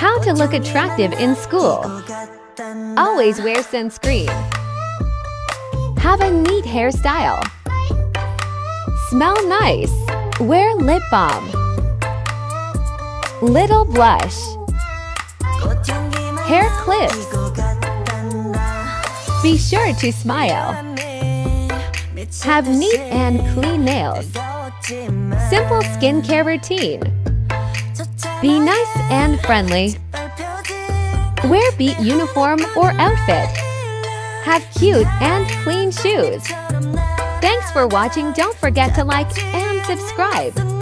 How to look attractive in school. Always wear sunscreen. Have a neat hairstyle. Smell nice. Wear lip balm. Little blush. Hair clips. Be sure to smile. Have neat and clean nails. Simple skincare routine. Be nice and friendly. Wear beat uniform or outfit. Have cute and clean shoes. Thanks for watching. Don't forget to like and subscribe.